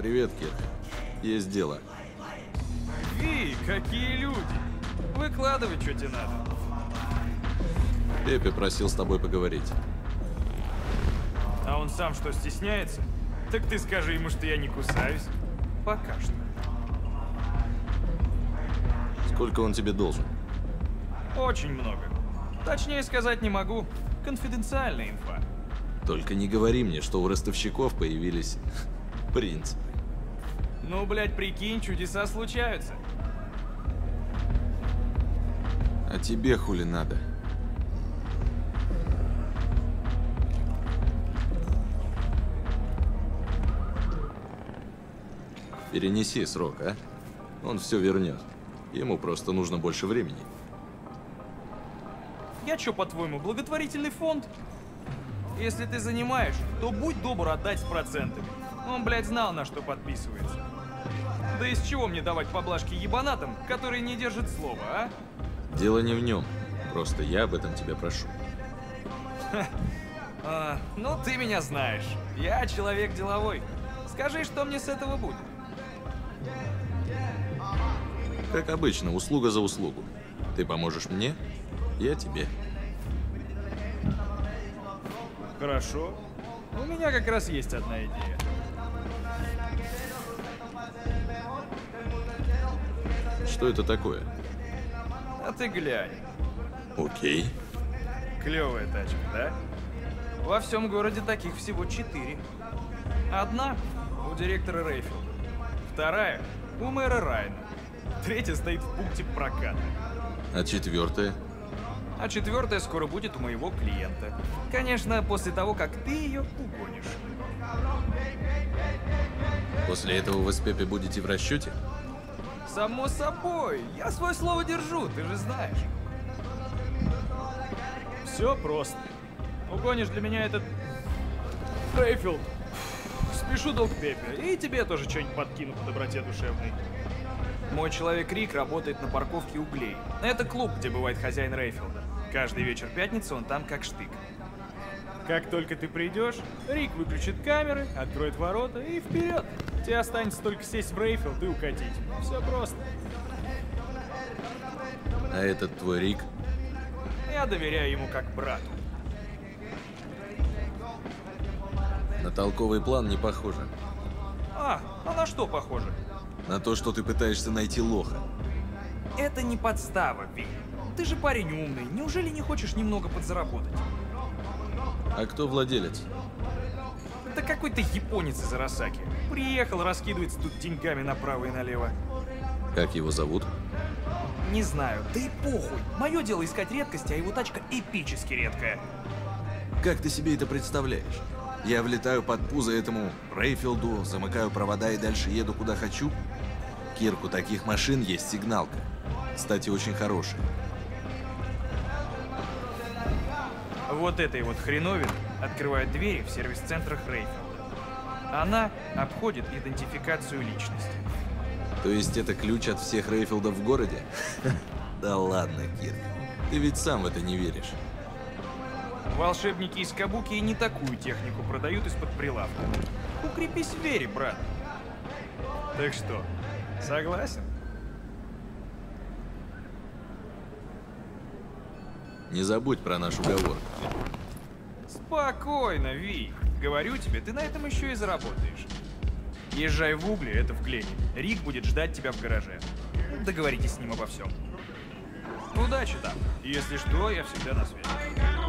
Привет, Кир. Есть дело. Ви, какие люди! Выкладывай, что тебе надо. Пепе просил с тобой поговорить. А он сам что, стесняется? Так ты скажи ему, что я не кусаюсь. Пока что. Сколько он тебе должен? Очень много. Точнее сказать не могу. Конфиденциальная инфа. Только не говори мне, что у ростовщиков появились принципы. Ну, блядь, прикинь, чудеса случаются. А тебе хули надо? Перенеси срок, а? Он все вернет. Ему просто нужно больше времени. Я чё, по-твоему, благотворительный фонд? Если ты занимаешь, то будь добр отдать с процентами. Он, блядь, знал, на что подписывается. Да из чего мне давать поблажки ебанатам, которые не держат слова, а? Дело не в нем. Просто я об этом тебя прошу. а ну, ты меня знаешь. Я человек деловой. Скажи, что мне с этого будет? Как обычно, услуга за услугу. Ты поможешь мне, я тебе. Хорошо. У меня как раз есть одна идея. Что это такое? А ты глянь. Окей. Клевая тачка, да? Во всем городе таких всего четыре. Одна у директора Рейфилда. Вторая у мэра Райна. Третья стоит в пункте проката. А четвертая? А четвертая скоро будет у моего клиента. Конечно, после того, как ты ее угонишь. После этого вы с Пепе будете в расчете? Само собой. Я свое слово держу, ты же знаешь. Все просто. Угонишь для меня этот... Рейфилд. Спешу долг Пепе. И тебе тоже что-нибудь подкину по доброте душевной. Мой человек Рик работает на парковке углей. Это клуб, где бывает хозяин Рейфилда. Каждый вечер пятницы он там как штык. Как только ты придешь, Рик выключит камеры, откроет ворота и вперед. Тебе останется только сесть в Рейфилд и укатить. Все просто. А этот твой Рик? Я доверяю ему как брату. На толковый план не похоже. А, а на что похоже? На то, что ты пытаешься найти лоха. Это не подстава, Ви. Ты же парень умный. Неужели не хочешь немного подзаработать? А кто владелец? Это какой-то японец из Арасаки. Приехал, раскидывается тут деньгами направо и налево. Как его зовут? Не знаю, да и похуй. Мое дело искать редкости, а его тачка эпически редкая. Как ты себе это представляешь? Я влетаю под пузо этому Рейфилду, замыкаю провода и дальше еду куда хочу? Кирку таких машин есть сигналка. Кстати, очень хорошая. Вот этой вот хреновин открывает двери в сервис-центрах Рейфилда. Она обходит идентификацию личности. То есть это ключ от всех Рейфилдов в городе? Да ладно, Кирк. Ты ведь сам в это не веришь. Волшебники из Кабуки и не такую технику продают из-под прилавка. Укрепись в вере, брат. Так что, согласен? Не забудь про наш уговор. Спокойно, Ви. Говорю тебе, ты на этом еще и заработаешь. Езжай в угли, это в Глене. Рик будет ждать тебя в гараже. Договоритесь с ним обо всем. Удачи там. Если что, я всегда на связи.